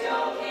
don't care.